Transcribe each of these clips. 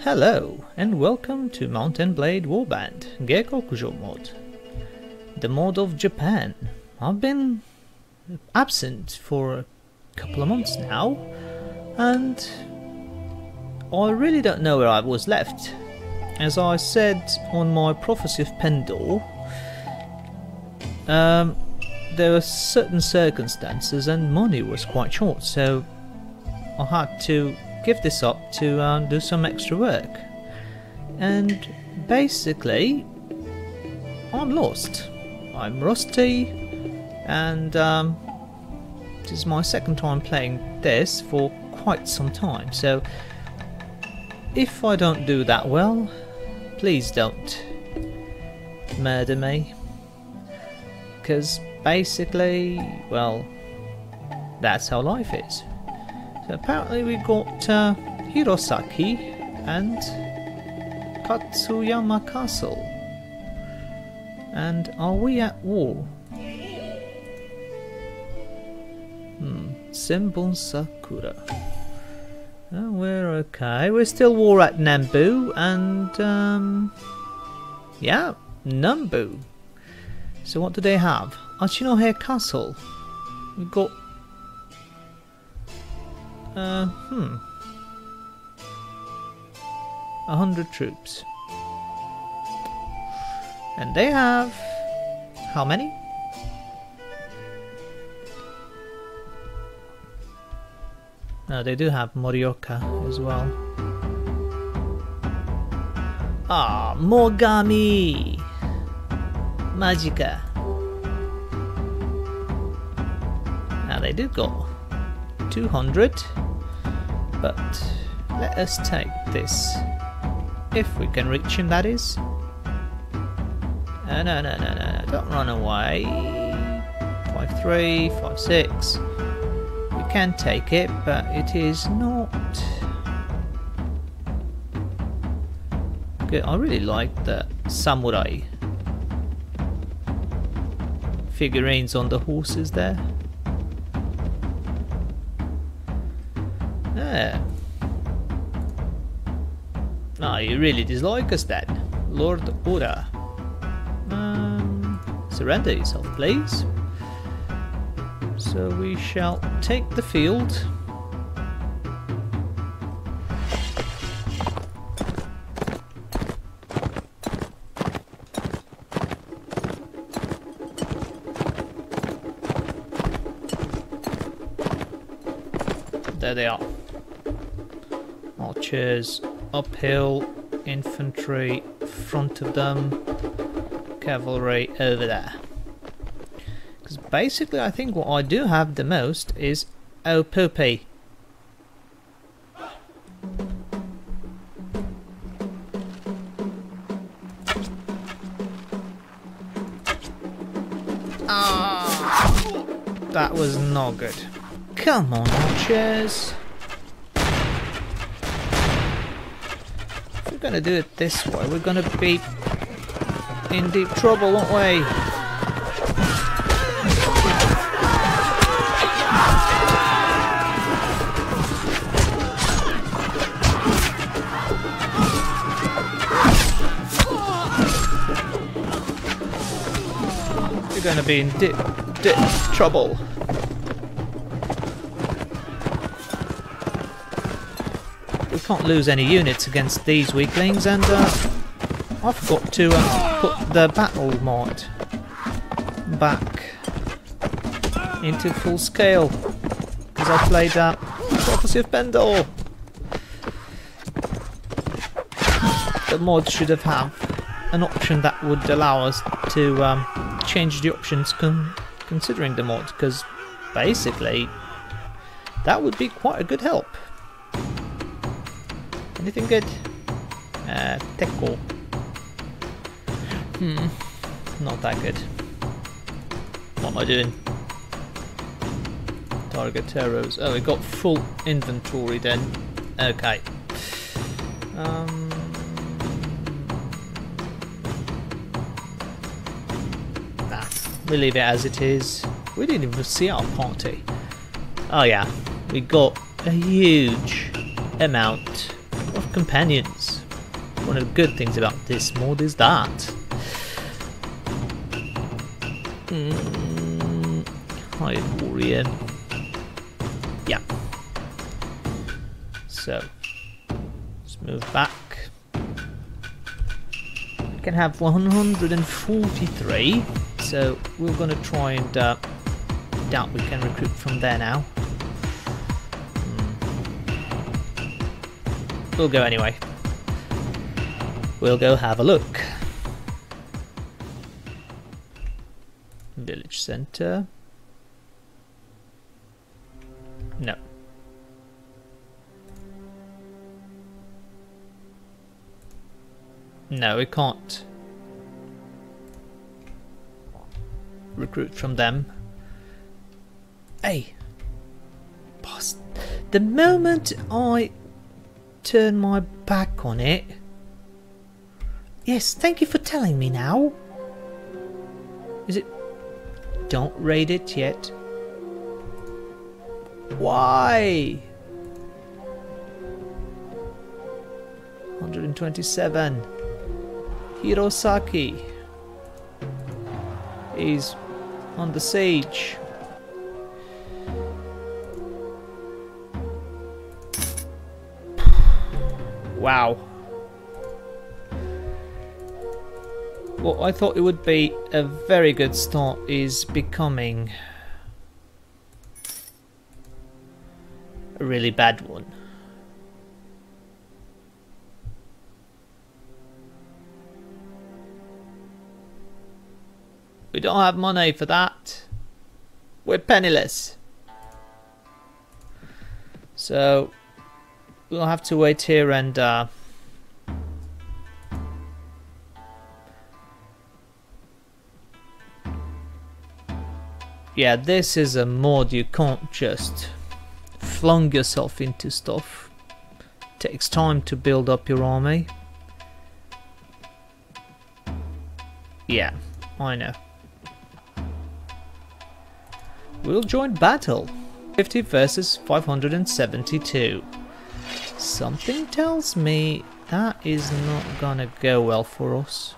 Hello, and welcome to Mount and Blade Warband Gekokujo mod. The mod of Japan. I've been absent for a couple of months now, and I really don't know where I was left. As I said on my Prophecy of Pendor, um, there were certain circumstances and money was quite short, so I had to give this up to uh, do some extra work. And basically, I'm lost. I'm rusty, and um, this is my second time playing this for quite some time. So, if I don't do that well, please don't murder me. Because basically, well, that's how life is. So apparently we got uh, Hirosaki and Katsuyama Castle. And are we at war? Hmm, Senbon Sakura. Oh, we're okay. We're still war at Nambu and um, yeah, Nambu. So what do they have? Achinohe Castle. We've got uh, hmm. A hundred troops. And they have... How many? No, they do have Morioka as well. Ah, Mogami! Majika. They do go 200 but let us take this. If we can reach him that is. Uh, no no no no no don't run away. 5-3 5-6 we can take it but it is not good. I really like the samurai figurines on the horses there you really dislike us then, Lord Oda. Um, surrender yourself, please. So we shall take the field. There they are archers uphill, infantry front of them, cavalry over there. Because basically I think what I do have the most is Oh Poopy. Ah, that was not good. Come on, archers. Going to do it this way, we're going to be in deep trouble, won't we? You're going to be in deep, deep trouble. Can't lose any units against these weaklings, and uh, I forgot to uh, put the battle mod back into full scale because I played that uh, Prophecy of Pendor. The mod should have had an option that would allow us to um, change the options con considering the mod because basically that would be quite a good help. Anything good? Uh. Hmm, not that good. What am I doing? Target arrows. Oh, we got full inventory then. Okay. Um, nah, we leave it as it is. We didn't even see our party. Oh yeah, we got a huge amount companions. One of the good things about this mod is that. Mm, hi, warrior. Yeah. So, let's move back. We can have 143, so we're gonna try and uh, doubt we can recruit from there now. We'll go anyway. We'll go have a look. Village center. No. No, we can't recruit from them. Hey, boss, the moment I turn my back on it... Yes, thank you for telling me now. Is it... Don't raid it yet. Why? 127. Hirosaki is on the siege. Wow. What I thought it would be a very good start is becoming a really bad one. We don't have money for that. We're penniless. So we'll have to wait here and uh, yeah this is a mod you can't just flung yourself into stuff takes time to build up your army yeah I know We'll join battle. 50 versus 572. Something tells me that is not gonna go well for us.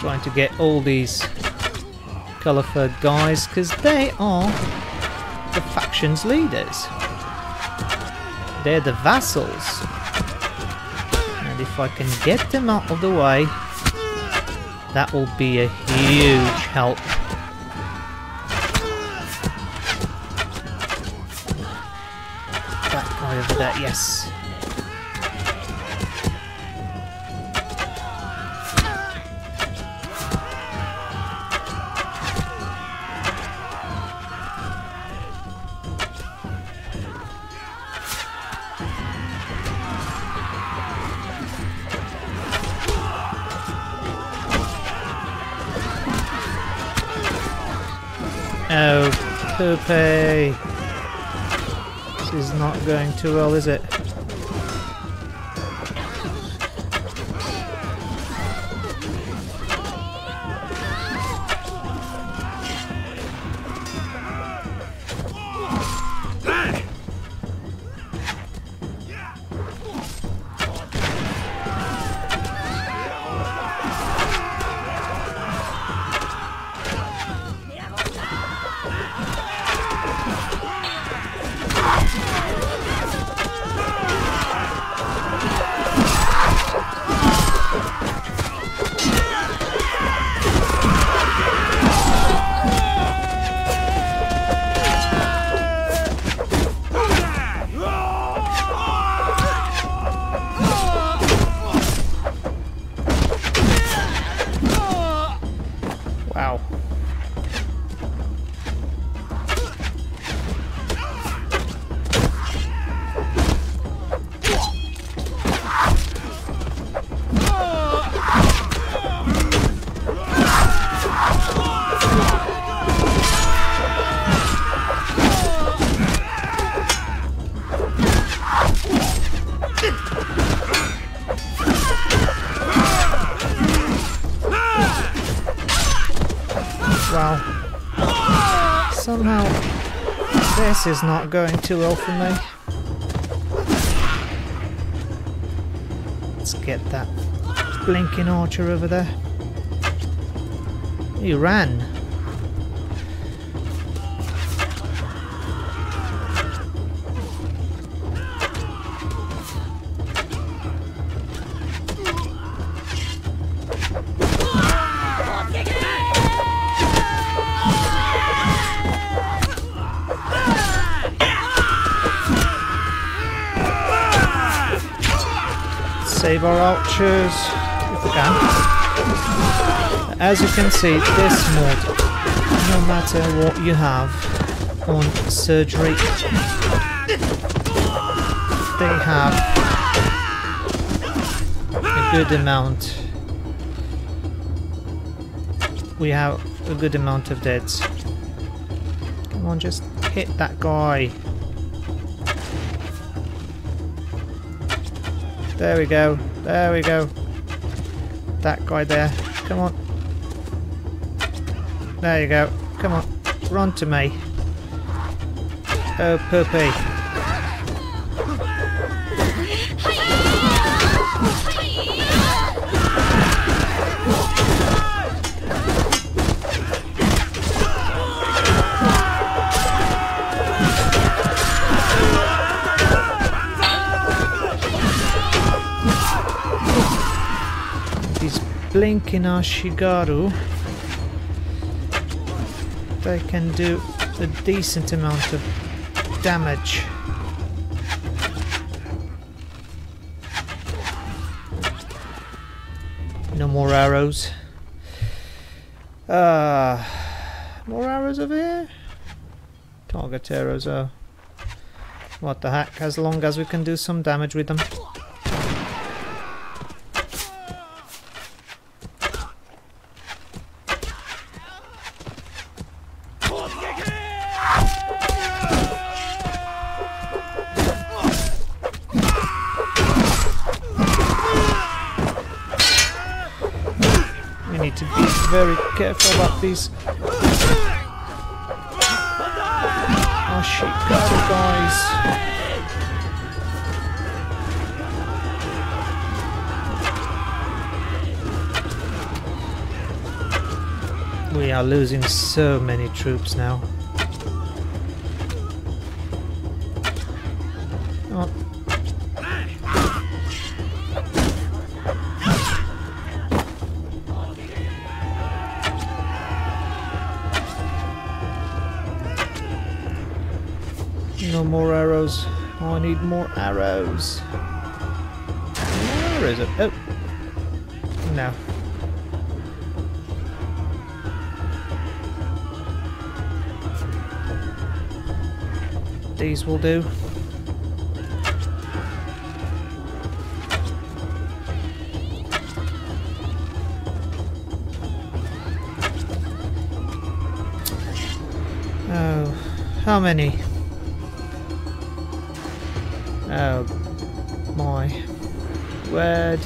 Trying to get all these Culliford guys because they are the faction's leaders. They're the vassals. And if I can get them out of the way, that will be a huge help. That guy over there, yes. Coupe. This is not going too well, is it? This is not going too well for me. Let's get that blinking archer over there. He ran. Save our archers if we can. As you can see, this mod, no matter what you have on surgery, they have a good amount. We have a good amount of deads. Come on, just hit that guy. There we go. There we go. That guy there. Come on. There you go. Come on. Run to me. Oh, puppy. Blinking Ashigaru, they can do a decent amount of damage. No more arrows. Uh, more arrows over here? Target arrows, oh. What the heck, as long as we can do some damage with them. very careful about these Oh shit, guys. We are losing so many troops now. Arrows. Where is it? Oh. No. These will do. Oh, how many? Oh my word.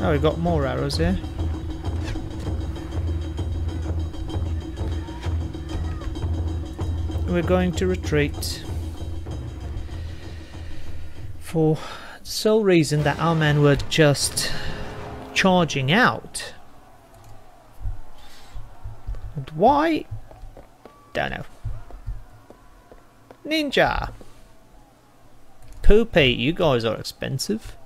Oh, we've got more arrows here. We're going to retreat for sole reason that our men were just charging out. And why? Don't know. Ninja! Poopy, you guys are expensive.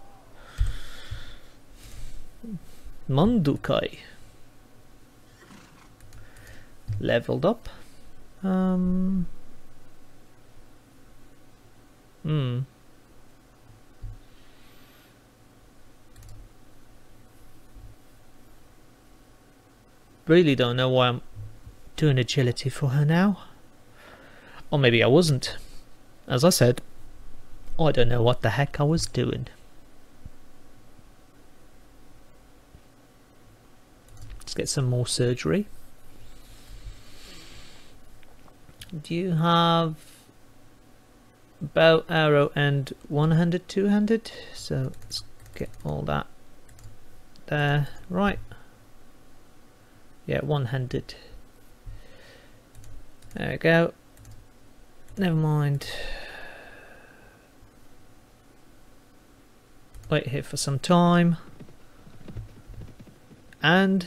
Mandukai. Leveled up. Um. Hmm. Really don't know why I'm doing agility for her now. Or maybe I wasn't. As I said, I don't know what the heck I was doing. Let's get some more surgery. Do you have bow, arrow, and one-handed, two-handed? So let's get all that there. Right. Yeah, one-handed. There we go. Never mind. Wait here for some time. And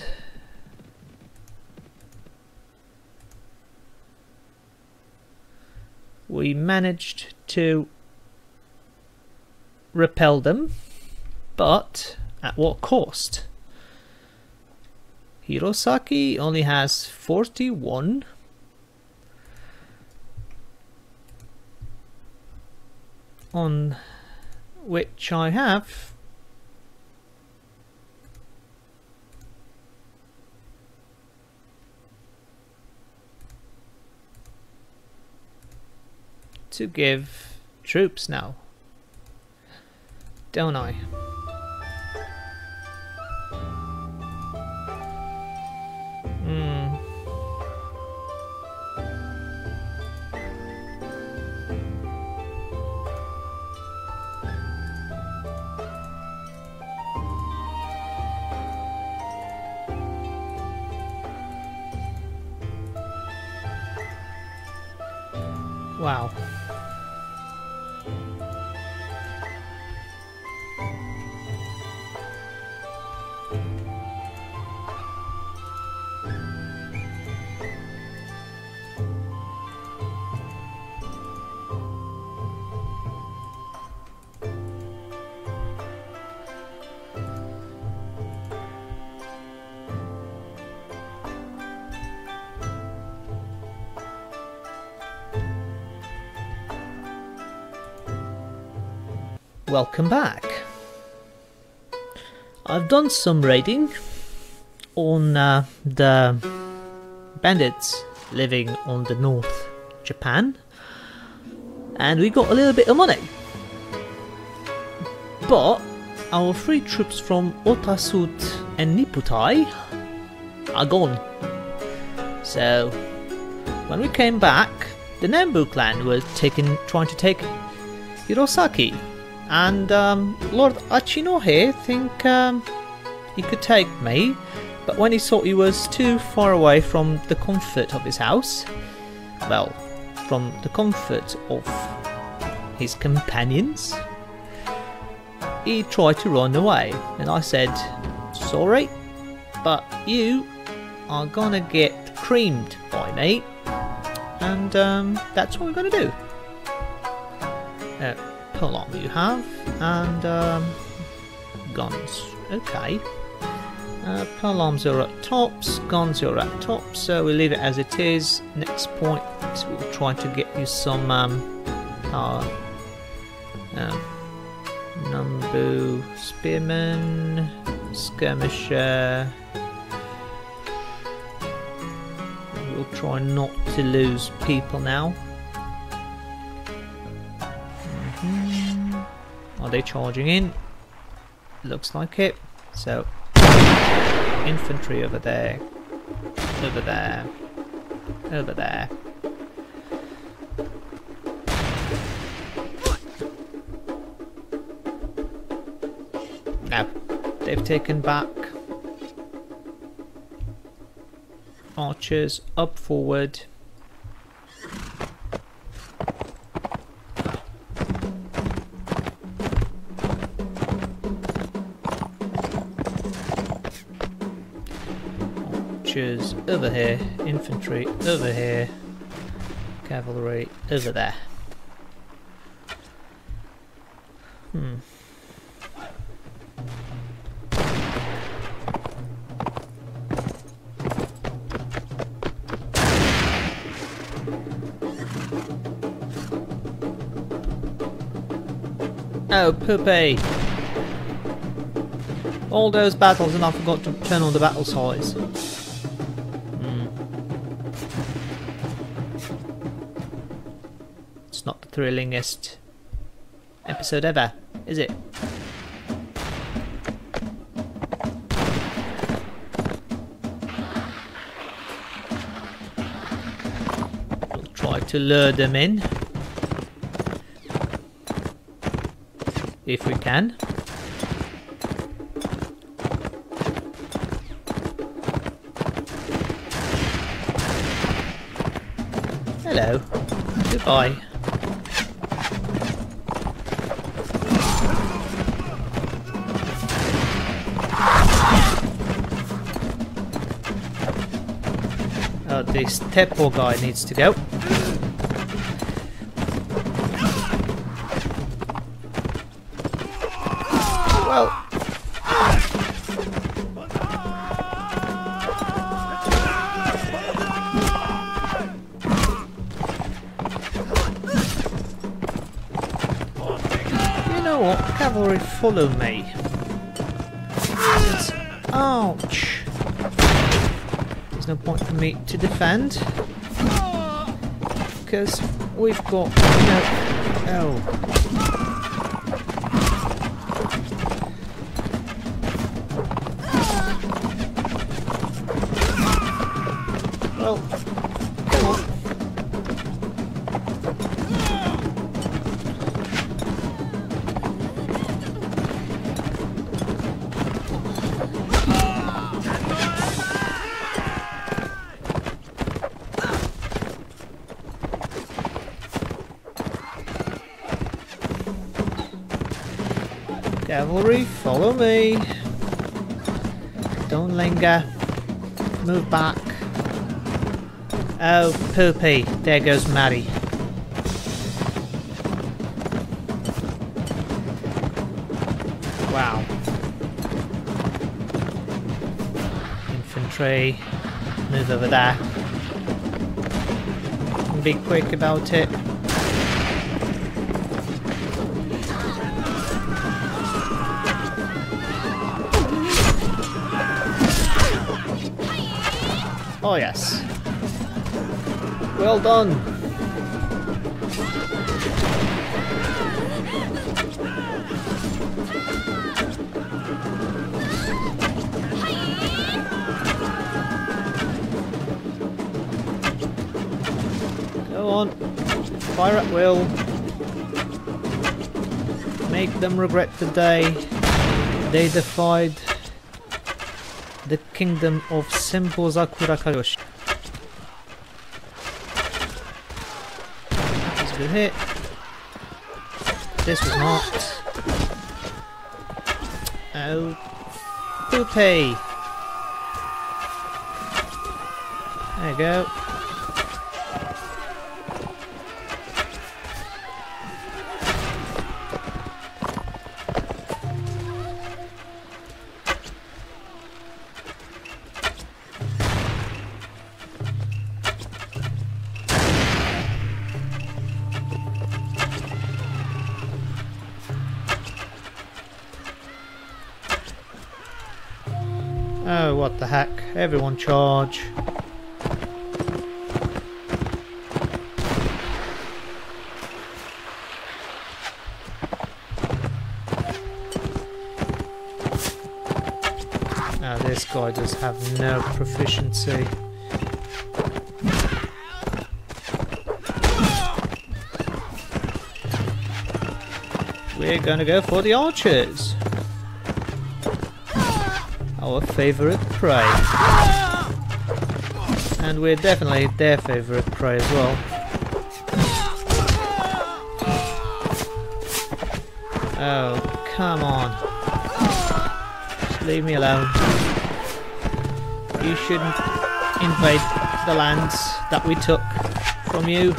we managed to repel them, but at what cost? Hirosaki only has 41. On which I have to give troops now. Don't I? Welcome back. I've done some raiding on uh, the bandits living on the north Japan and we got a little bit of money. But our free troops from Otasut and Niputai are gone. So when we came back, the Nambu clan were taking, trying to take Hirosaki and um, Lord Achinohe think um, he could take me, but when he saw he was too far away from the comfort of his house, well, from the comfort of his companions, he tried to run away. And I said, sorry, but you are gonna get creamed by me, and um, that's what we're gonna do. Uh, Pole you have, and um, guns. Okay. Uh, are at tops, guns are at tops, so we leave it as it is. Next point, we'll try to get you some um, uh, uh, Nambu Spearman, Skirmisher. We'll try not to lose people now. Hmm. Are they charging in? Looks like it. So, infantry over there, over there, over there. They've taken back archers up forward over here, infantry over here, cavalry over there. Hmm. Oh, poopy! All those battles and I forgot to turn on the battle size. Thrillingest episode ever, is it? We'll try to lure them in. If we can. Hello. Goodbye. Oh, this Teppo guy needs to go. Well, you know what? Cavalry, follow me. Me to defend. Oh. Because we've got no... Oh. Cavalry, follow me. Don't linger. Move back. Oh, poopy. There goes Maddie. Wow. Infantry. Move over there. Be quick about it. Oh yes. Well done. Go on. Fire at will. Make them regret the day they defied the kingdom of simple Zakura Kayoshi. A good hit. This was not. Oh, poopy. There you go. Everyone charge. Now this guy does have no proficiency. We're gonna go for the archers. Our favourite prey. And we're definitely their favourite prey as well. Oh, come on. Just leave me alone. You shouldn't invade the lands that we took from you.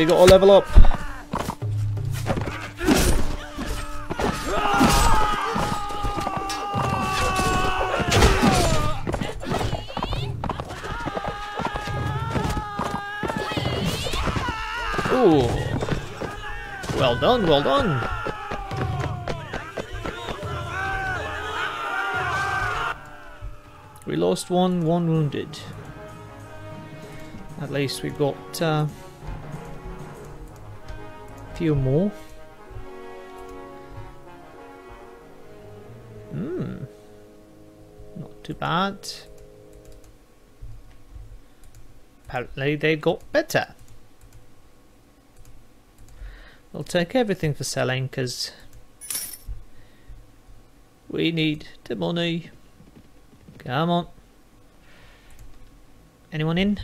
We got a level up. Ooh. Well done, well done. We lost one, one wounded. At least we got uh, few more. Hmm. Not too bad. Apparently they got better. We'll take everything for selling because we need the money. Come on. Anyone in?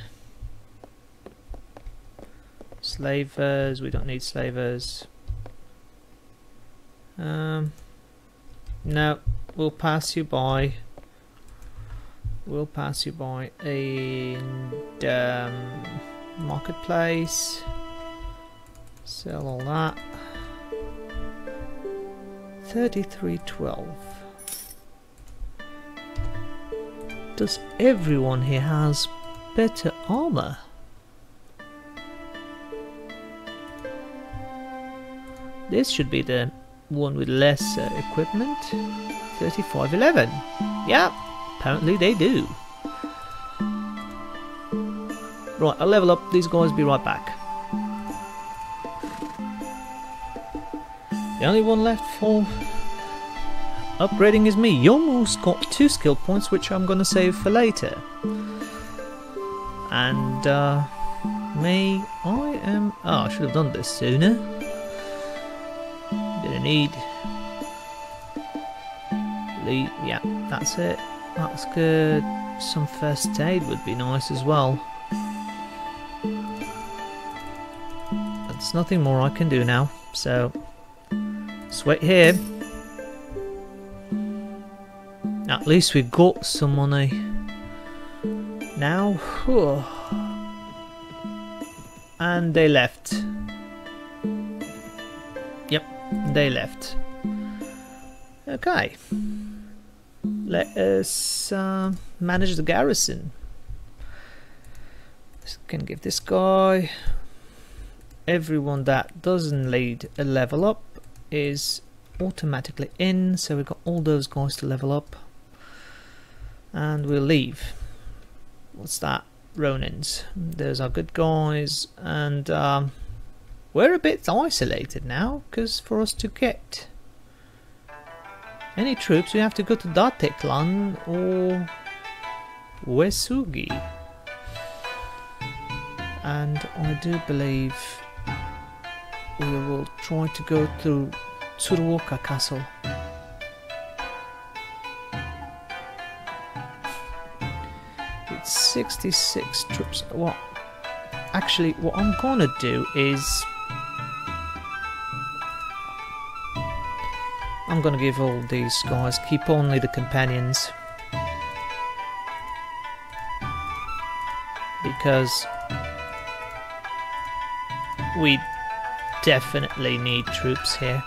Slavers, we don't need slavers. Um, no, we'll pass you by. We'll pass you by and um, marketplace. Sell all that. 3312. Does everyone here has better armor? This should be the one with less uh, equipment. 3511. Yeah, apparently they do. Right, I'll level up these guys, be right back. The only one left for upgrading is me. You almost got two skill points, which I'm going to save for later. And uh, I am. Oh, I should have done this sooner. Need. Yeah, that's it. That's good. Some first aid would be nice as well. There's nothing more I can do now, so wait here. At least we've got some money. Now, and they left. They left. Okay. Let us uh, manage the garrison. Can give this guy everyone that doesn't lead a level up is automatically in so we've got all those guys to level up and we'll leave what's that Ronins those are good guys and um, we're a bit isolated now because for us to get any troops we have to go to Date clan or Uesugi and I do believe we will try to go to Tsuruoka Castle. It's 66 troops. What? Actually, what I'm gonna do is I'm gonna give all these guys keep only the companions because we definitely need troops here.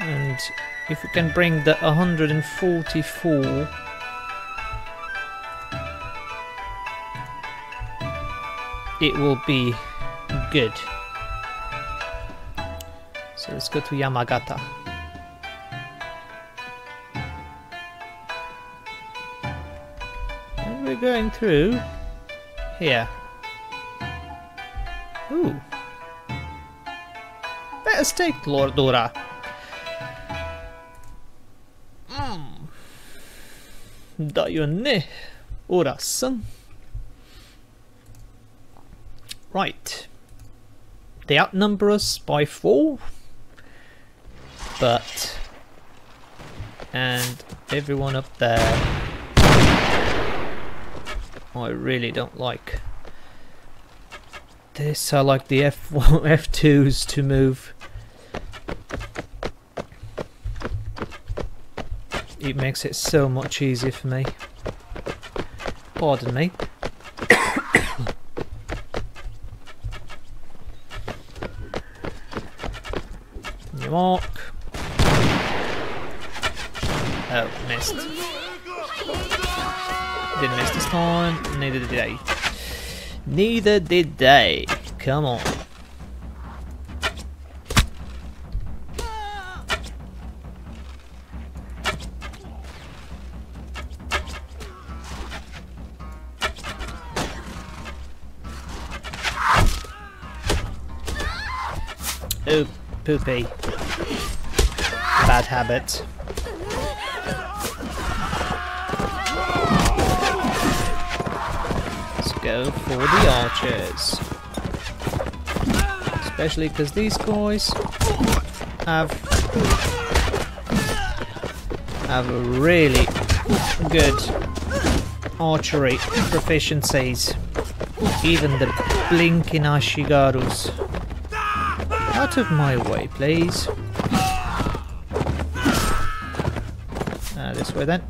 And if we can bring the 144 it will be good let's go to Yamagata. And we're going through here. Ooh. Let us take Lord Dora. Mm. Da. Right. They outnumber us by four. And everyone up there... I really don't like this. I like the F one F2s to move. It makes it so much easier for me. Pardon me. New mark. Oh, missed. Didn't miss this time, neither did they. Neither did they. Come on. Oh, poopy. Bad habit. Go for the archers. Especially because these guys have have really good archery proficiencies. Even the blinking Ashigarus. Out of my way, please. Uh, this way then.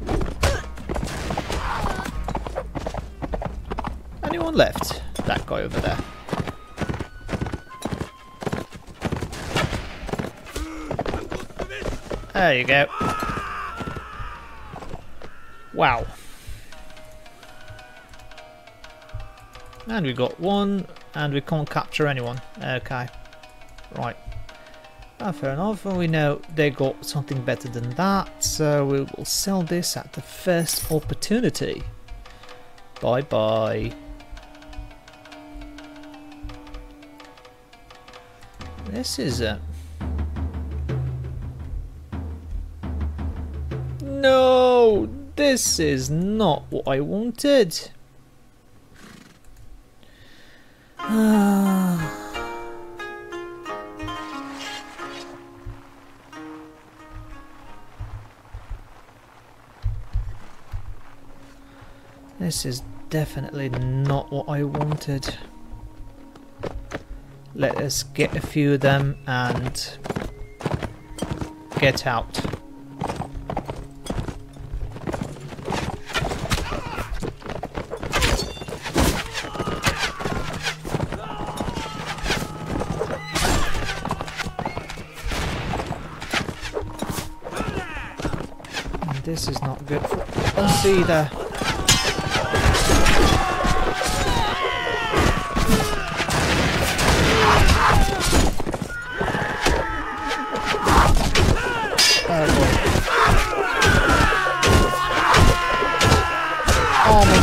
Left? That guy over there. There you go. Wow. And we got one, and we can't capture anyone. Okay. Right. Ah, fair enough, and we know they got something better than that, so we will sell this at the first opportunity. Bye bye This is a... No! This is not what I wanted. Ah. This is definitely not what I wanted. Let us get a few of them and get out. This is not good for us either.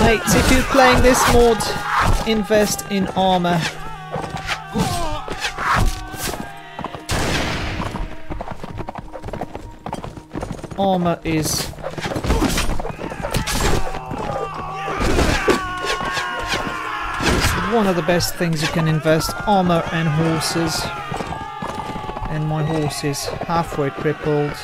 Mates, if you're playing this mod, invest in armor. Armor is one of the best things you can invest. Armor and horses. And my horse is halfway crippled.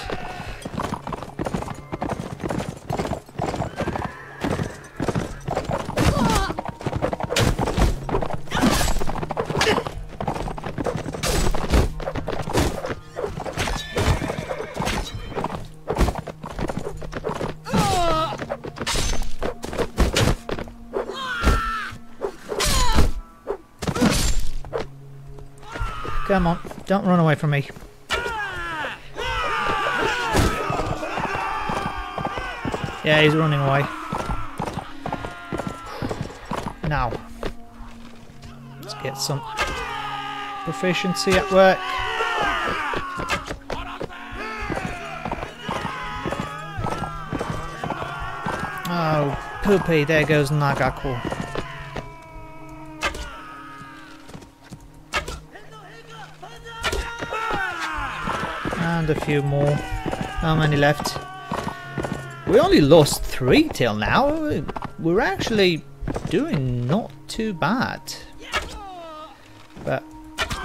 Don't run away from me. Yeah, he's running away. Now, let's get some proficiency at work. Oh, poopy, there goes Nagaku. A few more. How many left? We only lost three till now. We're actually doing not too bad. But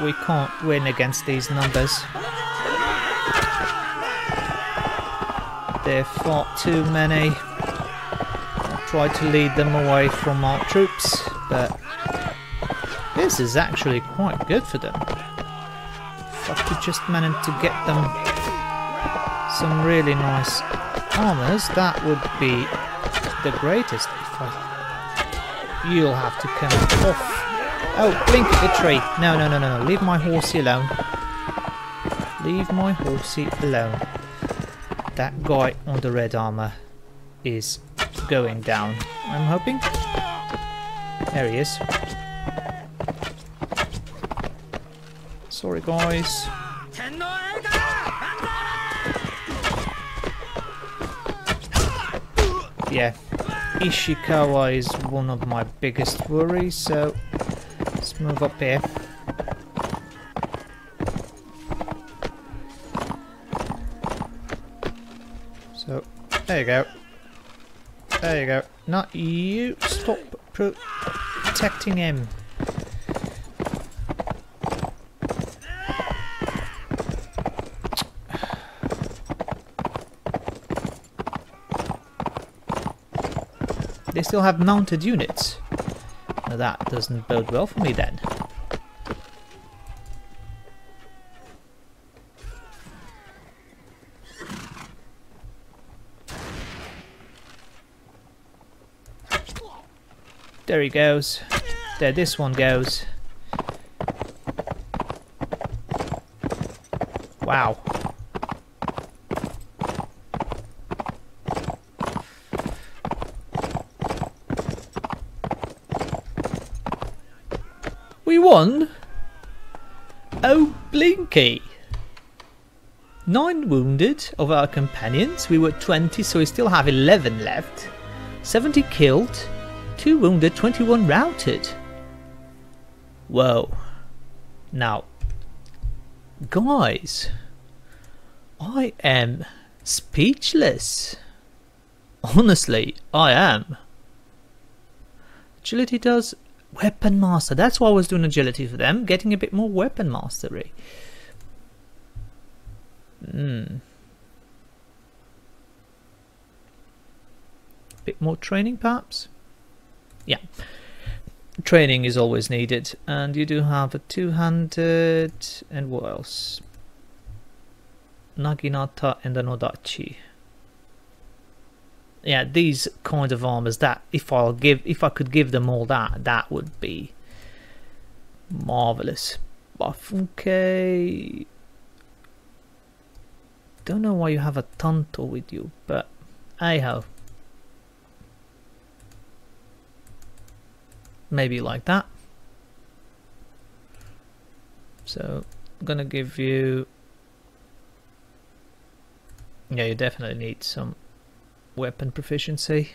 we can't win against these numbers. They're far too many. I tried to lead them away from our troops, but this is actually quite good for them. If I could just manage to get them some really nice armors, that would be the greatest. If I... You'll have to come off. Oh, blink at the tree. No, no, no, no, no. Leave my horsey alone. Leave my horsey alone. That guy on the red armor is going down. I'm hoping. There he is. Sorry, guys. yeah, Ishikawa is one of my biggest worries, so let's move up here. So, there you go. There you go. Not you. Stop protecting him. They still have mounted units. Now that doesn't bode well for me then. There he goes. There this one goes. Wow. We won? Oh, Blinky! Nine wounded of our companions. We were 20, so we still have 11 left. 70 killed. 2 wounded, 21 routed. Whoa. Now, guys, I am speechless. Honestly, I am. Agility does weapon master. That's why I was doing agility for them, getting a bit more weapon mastery. Hmm. Bit more training, perhaps? Yeah. Training is always needed and you do have a two-handed and what else? Naginata and an Odachi. Yeah these kind of armors that if I'll give if I could give them all that that would be marvelous. Bafunke don't know why you have a Tanto with you but hey ho maybe like that. So I'm gonna give you yeah you definitely need some weapon proficiency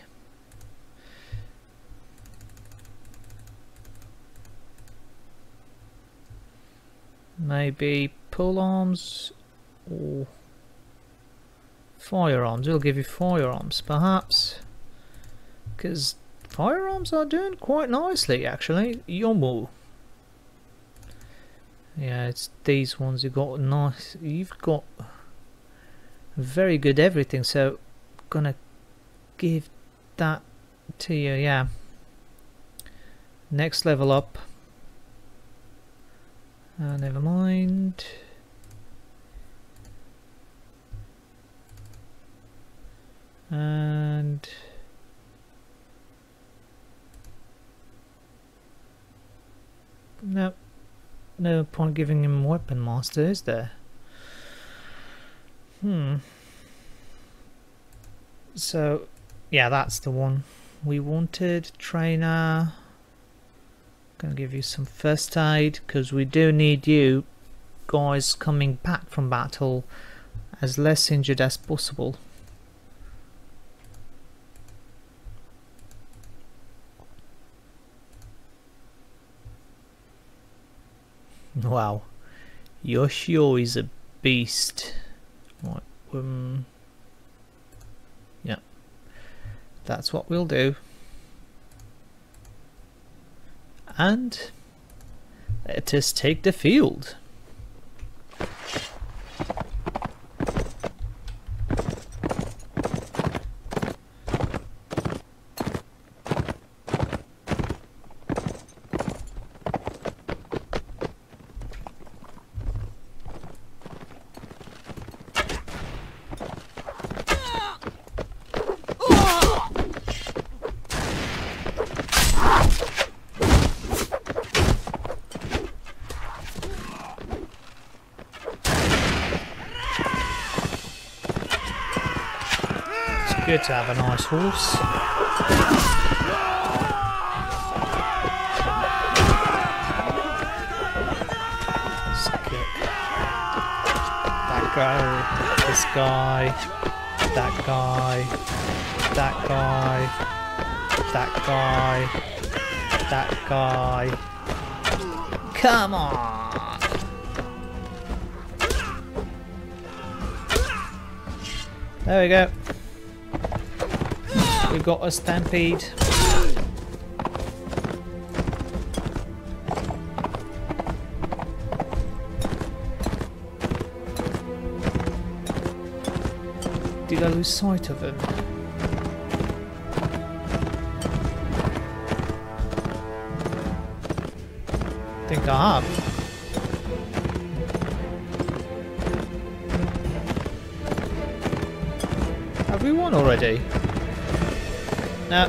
maybe polearms or firearms we'll give you firearms perhaps because Firearms are doing quite nicely actually. Yomu. Yeah, it's these ones you got nice you've got very good everything, so gonna give that to you, yeah. Next level up. Uh, never mind. And No, no point giving him weapon master, is there? Hmm. So, yeah, that's the one we wanted. Trainer. Gonna give you some first aid because we do need you guys coming back from battle as less injured as possible. Wow. Yoshio is a beast. Right, um, yeah. That's what we'll do. And let us take the field. good to have a nice horse. That guy, this guy, that guy, that guy, that guy, that guy. Come on! There we go. We got a stampede. Did I lose sight of him? think I have. Have we won already? No.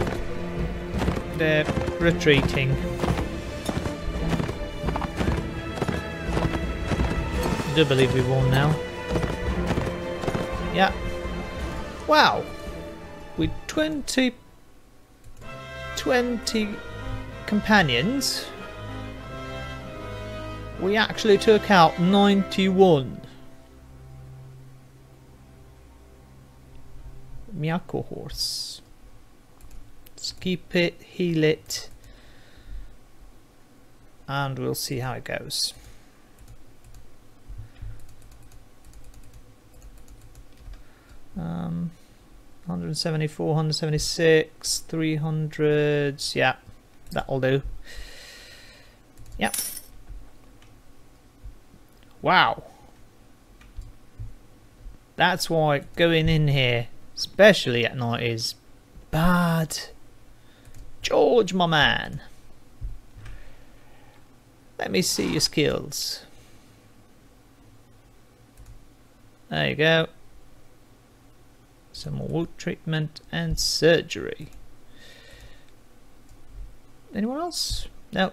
They're retreating. I do believe we won now. Yeah. Wow. With 20... 20 companions we actually took out 91. Miyako horse. Keep it, heal it, and we'll see how it goes. Um, 174, 176, 300, yeah, that'll do. Yep. Wow. That's why going in here, especially at night, is bad. George, my man. Let me see your skills. There you go. Some more wound treatment and surgery. Anyone else? No.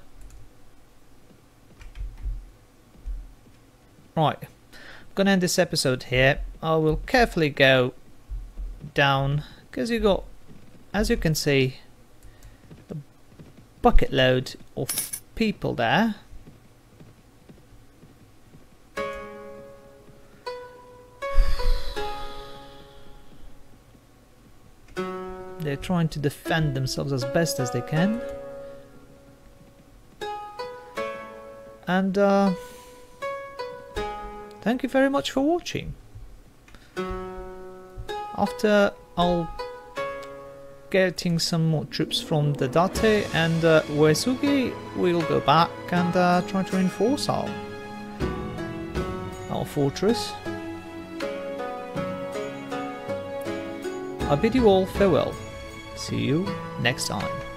Right, I'm gonna end this episode here. I will carefully go down because you got, as you can see, bucket load of people there. They're trying to defend themselves as best as they can. And uh, Thank you very much for watching. After I'll getting some more troops from the Date and uh, Uesugi, we'll go back and uh, try to reinforce our, our fortress. I bid you all farewell. See you next time.